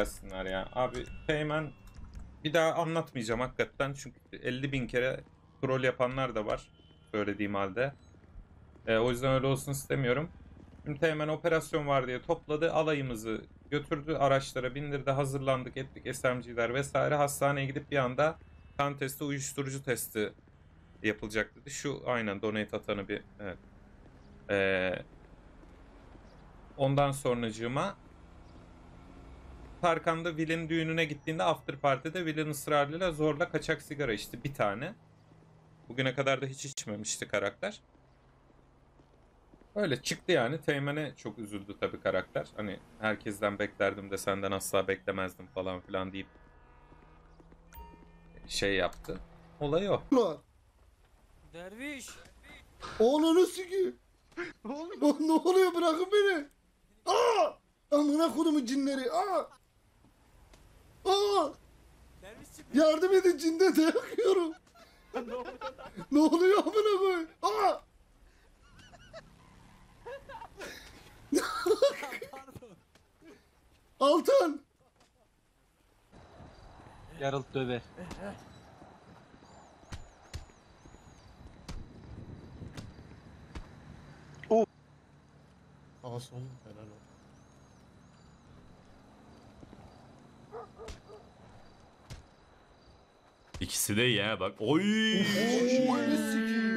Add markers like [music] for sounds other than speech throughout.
Gelsinler ya. Abi Teğmen bir daha anlatmayacağım hakikaten çünkü 50 bin kere troll yapanlar da var söylediğim halde. Ee, o yüzden öyle olsun istemiyorum. Şimdi Teğmen operasyon var diye topladı alayımızı götürdü araçlara bindirdi hazırlandık ettik SMG'ler vesaire hastaneye gidip bir anda kan testi uyuşturucu testi yapılacak dedi. Şu aynen donate atanı bir evet. Ee, ondan sonracığıma Tarkan da Will'in düğününe gittiğinde after party'de Will'in ısrarıyla zorla kaçak sigara içti bir tane. Bugüne kadar da hiç içmemişti karakter. Öyle çıktı yani. Teğmen'e çok üzüldü tabii karakter. Hani herkesten beklerdim de senden asla beklemezdim falan filan deyip şey yaptı. Olay o. Derviş. Oğlunu sikeyim. Oğlum ne oluyor bırakın beni. Aa! Amına kodumun cinleri. Aa! Aa! Yardım edin cinde dayanıyorum. ne oluyor amına koy? Aa! Pardon. [laughs] Altan! Yarılt döve. Aa son helal ol. İkisi de ha bak. Oy!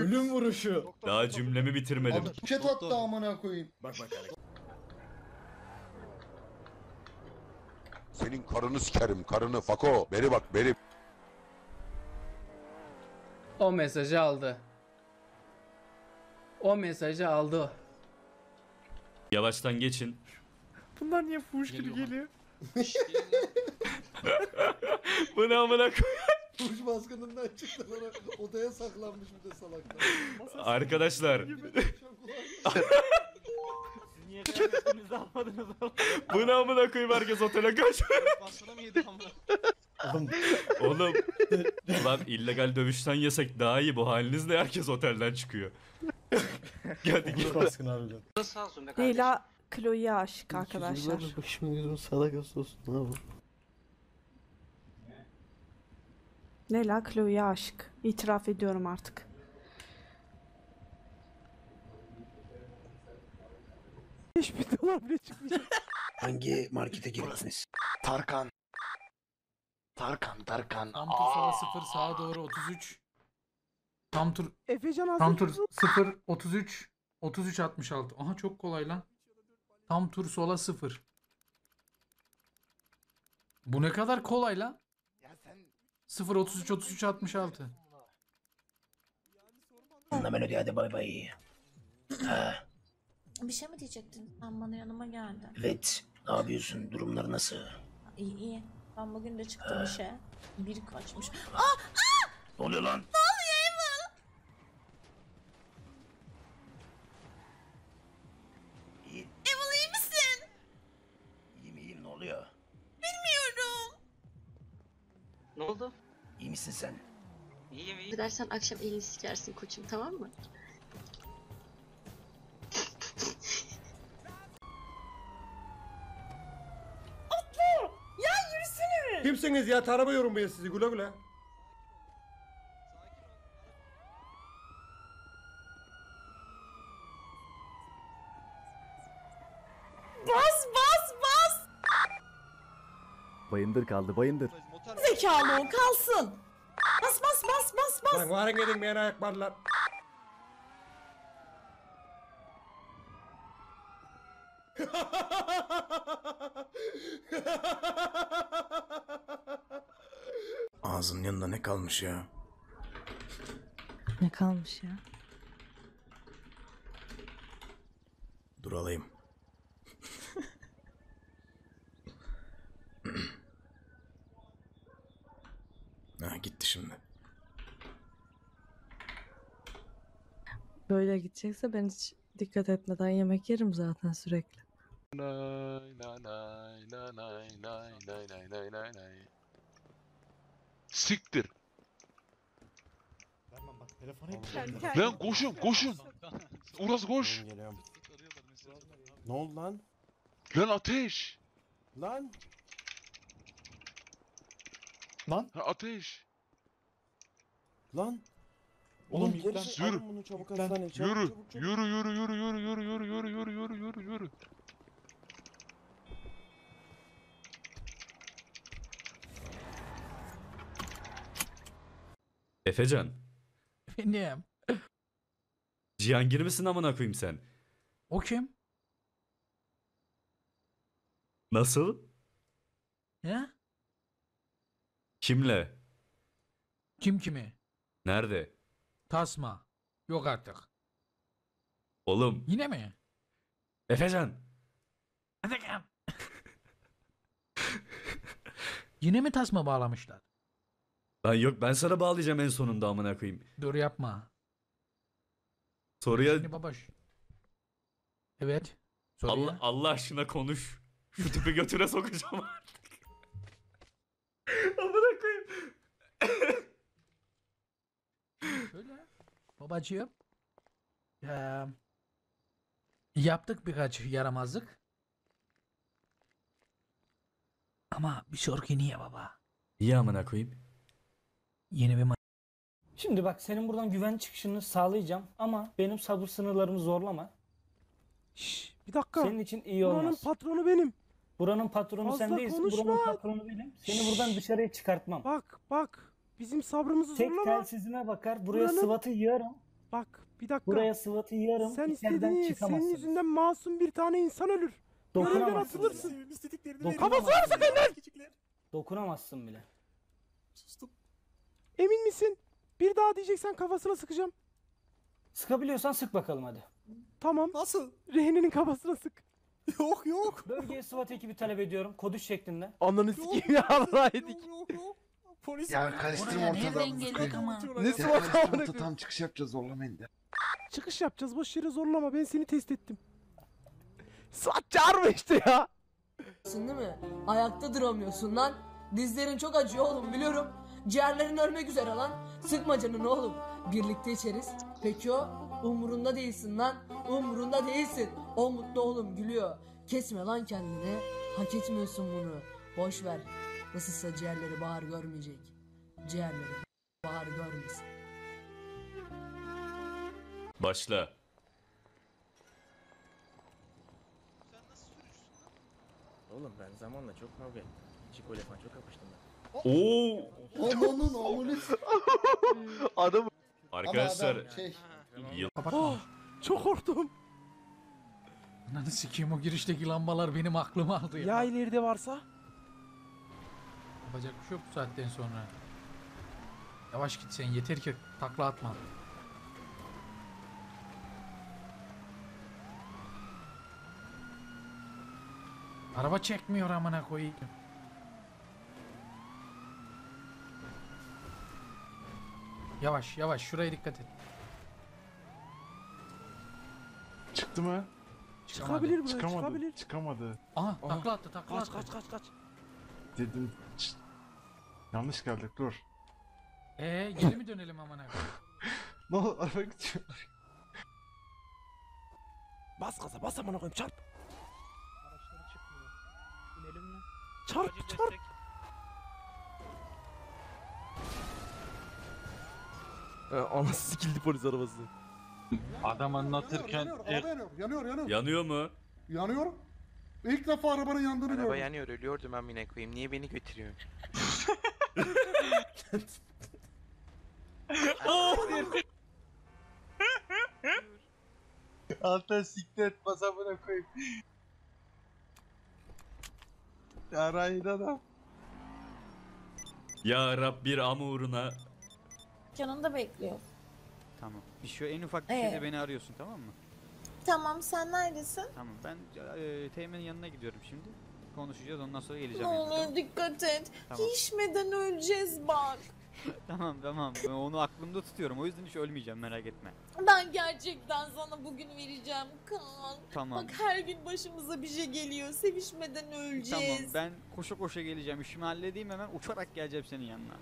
Ölüm vuruşu. Daha cümlemi bitirmedim. Adam chat attı amına koyayım. Senin karını sikerim karını Fako. Beri bak beri. O mesajı aldı. O mesajı aldı. Yavaştan geçin. Bunlar niye fuhuş gibi geliyor? [laughs] Bu ne amına koy- Kuş baskınından çıktı bana. Odaya saklanmış bir de salaklar. Arkadaşlar Siz niye [laughs] kıyafetinizi almadınız oğlum? bu ne amına koyayım herkes otele kaç. Bastına mı yedi amına? Oğlum lan illegal dövüşten yesek daha iyi bu halinizle herkes otelden çıkıyor. [laughs] Hadi git. baskın harbiden. Sağ olsun be kardeşim. Leyla Chloe'ye aşık arkadaşlar. Başım gözüm salakası olsun abi. Leyla Chloe'ye aşık. İtiraf ediyorum artık. Hiçbir dolar bile çıkmayacak. [laughs] Hangi markete girdiniz? Tarkan. Tarkan, Tarkan. Tam tur sola 0 sağa doğru 33. Tam tur Efecan hazır. tam tur 0 33 33 66. Aha çok kolay lan. Tam tur sola 0. Bu ne kadar kolay lan? Ya sen 0 33 33 66. anla melodi hadi bay bay. Ha, Bir şey mi diyecektin? Sen bana yanıma geldin. evet. Ne yapıyorsun? Durumlar nasıl? İyi iyi. Ben bugün de çıktım işe. Bir kaçmış. Ne oluyor lan? İyi. Evil iyi misin? İyiyim iyiyim ne oluyor? Ne oldu? İyi misin sen? İyiyim iyiyim. Dersen akşam elini sikersin koçum tamam mı? Kimsiniz ya? Taramıyorum ben sizi. Güle güle. Bas bas bas. Bayındır kaldı bayındır. Zekalı o kalsın. Bas bas bas bas bas. Lan varın gidin beni ayaklarlar. [laughs] Ağzının yanında ne kalmış ya? Ne kalmış ya? Dur alayım. ha gitti şimdi. Böyle gidecekse ben hiç dikkat etmeden yemek yerim zaten sürekli. Siktir. Bak telefonu Lan koşun koşun. Uras koş. Ne oldu lan? Lan ateş. Lan. Ha, ateş. Lan. Oğlum yüklen. yürü. Alın bunu çabuk Yürü. hastaneye. Çabuk, Yürü. çabuk, çabuk. Yürü yürü yürü yürü yürü yürü yürü yürü yürü yürü yürü yürü yürü. Efecan. Benim. Cihangir misin amına koyayım sen? O kim? Nasıl? Ya? Kimle? Kim kimi? Nerede? Tasma. Yok artık. Oğlum. Yine mi? Efecan. [laughs] Yine mi tasma bağlamışlar? Lan yok ben sana bağlayacağım en sonunda amına koyayım. Dur yapma. Soruya Şimdi babaş. Evet. Soruya. Allah, Allah aşkına konuş. Şu tipi götüne sokacağım artık. [laughs] amına koyayım. Şöyle. Babacığım. Eee, yaptık birkaç yaramazlık. Ama bir sonraki niye baba? İyi amına koyayım. Yeni bir ma- Şimdi bak senin buradan güven çıkışını sağlayacağım ama benim sabır sınırlarımı zorlama. Şşş, bir dakika. Senin için iyi Buranın olmaz. patronu benim. Buranın patronu Fazla sen değilsin. konuşma. Buranın patronu benim. Seni buradan dışarıya çıkartmam. Bak bak. Bizim sabrımızı Tek zorlama. telsizime bakar. Buraya Buranın- sıvatı yiyorum. Bak bir dakika. Buraya sıvatı yiyorum. Sen İçeriden istediğin senin çıkamazsınız. yüzünden masum bir tane insan ölür. Görevden Dokunamazsın. atılırsın. Dokunamazsın Kafasına bile. sıkın lan. Dokunamazsın bile. Emin misin? Bir daha diyeceksen kafasına sıkacağım. Sıkabiliyorsan sık bakalım hadi. Tamam. Nasıl? Rehinenin kafasına sık. [laughs] Yok yok. Bölgeye SWAT ekibi talep ediyorum. Kodüş şeklinde. Ananı sikeyim ya Allah yedik. Polis ya karıştırma ortadan. Ne sıvata amına koyayım. tam çıkış yapacağız zorlamayın da. Çıkış yapacağız boş yere zorlama ben seni test ettim. Sıvat çağırma işte ya. Değil mi? Ayakta duramıyorsun lan. Dizlerin çok acıyor oğlum biliyorum. Ciğerlerin ölmek üzere lan. Sıkma canını oğlum. Birlikte içeriz. Peki o? Umurunda değilsin lan. Umurunda değilsin. O mutlu oğlum gülüyor. Kesme lan kendini. Hak etmiyorsun bunu. Boş ver. Nasılsa ciğerleri bahar görmeyecek. Ciğerleri bahar görmesin. Başla. Oğlum ben zamanla çok kavga ettim. Çiko ile falan çok kapıştım ben. Oo. Ananın amını s- Adam Arkadaşlar. Ama adam şey, yıl- Kapatma. Çok korktum. Ananı sikeyim o girişteki lambalar benim aklımı aldı ya. Ya ileride varsa? Yapacak bir şey yok bu saatten sonra. Yavaş git sen yeter ki takla atma. Araba çekmiyor amına koyayım. Yavaş yavaş şuraya dikkat et. çıktı mı? Çıkamadı. Çıkabilir buraya Çıkamadı. çıkabilir. Çıkamadı. Aha takla attı takla Kaç attı. kaç kaç kaç. Dedim. çıt. Yanlış geldik dur. Ee geri mi dönelim amına koyayım? [laughs] Ne oldu araba gidiyor. Bas gaza bas amına koyayım çarp. Araçları çıkmıyor. İnelim mi? Çarp çarp. Ee, anası sikildi polis arabası. Adam anlatırken yanıyor, araba yanıyor, yanıyor, yanıyor. Yanıyor mu? Yanıyor. İlk defa arabanın yandığını gördüm. yanıyor ölüyordum amına koyayım. Niye beni götürüyorsun? [laughs] Altta siklet basamına koyayım. Arayın adam. Ya Rab bir am uğruna. Yanında bekliyor. Tamam. Bir şu en ufak bir şeyde Ee? beni arıyorsun tamam mı? Tamam sen neredesin? Tamam. Ben e, Teğmen'in yanına gidiyorum şimdi. Konuşacağız ondan sonra Ne geleceğim. yanına, olur dikkat et. Tamam. Pişmeden öleceğiz bak. [laughs] Tamam tamam. Ben onu aklımda tutuyorum. O yüzden hiç ölmeyeceğim merak etme. Ben gerçekten sana bugün vereceğim Kaan. Tamam. Bak her gün başımıza bir şey geliyor. Sevişmeden Tamam öleceğiz. ben koşa koşa geleceğim. İşimi halledeyim hemen uçarak geleceğim senin yanına.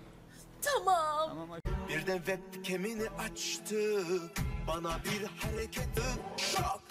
Tamam. Tamam Bir de webcam'ini açtı. Bana bir hareket şok